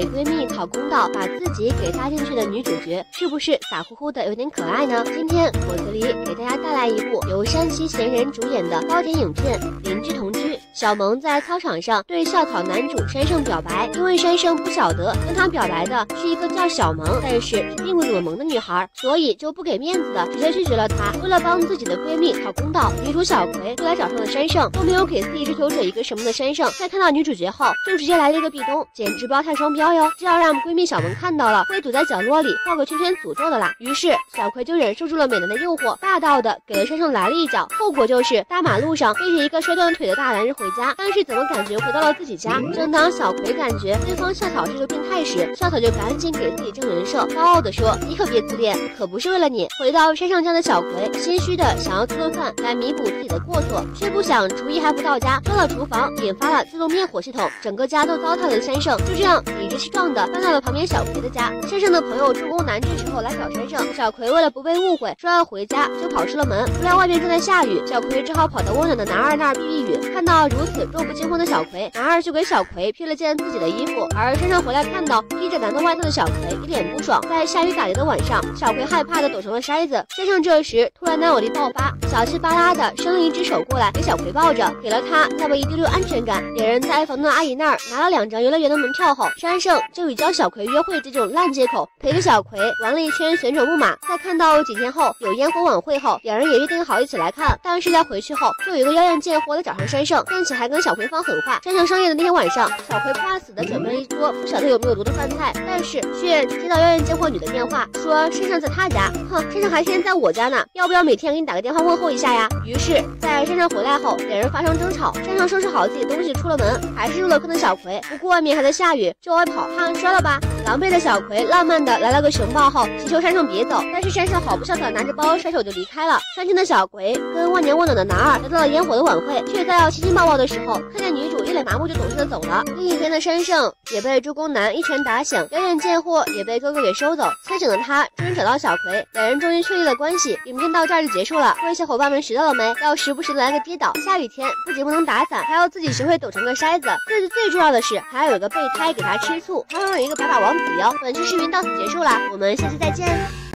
给闺蜜讨公道，把自己给搭进去的女主角，是不是傻乎乎的有点可爱呢？今天果子狸给大家带来一部由山西闲人主演的高点影片《》。小萌在操场上对校草男主山圣表白，因为山圣不晓得跟他表白的是一个叫小萌，但是并不怎么萌的女孩，所以就不给面子的直接拒绝了他。为了帮自己的闺蜜讨公道，女主小葵就来找上了山圣，都没有给自己追求者一个什么的山圣，在看到女主角后就直接来了一个壁咚，简直不要太双标哟！这要让闺蜜小萌看到了，会躲在角落里画个圈圈诅咒的啦。于是小葵就忍受住了美男的诱惑，霸道的给了山圣来了一脚，后果就是大马路上背着一个摔断腿的大男人回家，但是怎么感觉回到了自己家？正当小葵感觉对方校草是个变态时，校草就赶紧给自己正人设，高傲的说：“你可别自恋，可不是为了你。”回到山上家的小葵，心虚的想要做顿饭来弥补自己的过错，却不想厨艺还不到家，到了厨房，引发了自动灭火系统，整个家都糟蹋了。山圣就这样理气壮的搬到了旁边小葵的家。山圣的朋友助攻男这时候来找山圣，小葵为了不被误会，说要回家，就跑出了门。不料外面正在下雨，小葵只好跑到温暖的男二那儿避避雨。看到如此弱不禁风的小葵，男二就给小葵披了件自己的衣服。而山上回来看到披着男的外套的小葵，一脸不爽。在下雨打雷的晚上，小葵害怕的躲成了筛子。山上这时突然男友力爆发，小气巴拉的伸了一只手过来，给小葵抱着，给了他那么一丢丢安全感。两人在房东阿姨那儿拿了两张游乐园的门票后，山胜就以教小葵约会这种烂借口，陪着小葵玩了一圈旋转木马。在看到几天后有烟火晚会后，两人也约定好一起来看。但是在回去后，就有一个妖艳贱货来找上山胜，并且还跟小葵放狠话。山胜商业的那天晚上，小葵怕死的准备了一桌不晓得有没有毒的饭菜，但是却接到妖艳贱货女的电话，说山圣在他家。哼，山圣还天天在我家呢，要不要每天给你打个电话问后一下呀？于是，在山圣回来后，两人发生争吵。山圣收拾好自己东西出了门，还是入了坑的小葵。不过外面还在下雨，就往外跑，怕摔了吧？狼狈的小葵浪漫的来了个熊抱后，祈求山圣别走。但是山圣好不孝的拿着包甩手就离开了。伤心的小葵跟万年温暖的男二来到了烟火的晚会，却在要亲亲抱抱的时候，看见女主一脸麻木就懂事的走了。另一边的山圣也被助攻男一拳打醒，妖艳贱货也被哥哥给收走。清醒的他终于找到小葵，两人终于确立了关系。影片到这儿就结束了。各位小伙伴们学到了没？要时不时来个跌倒。下雨天不仅不能打伞，还要自己学会抖成个筛子。最最重要的是，还要有个备胎给他吃醋，还会有一个把把王本期视频到此结束了，我们下期再见。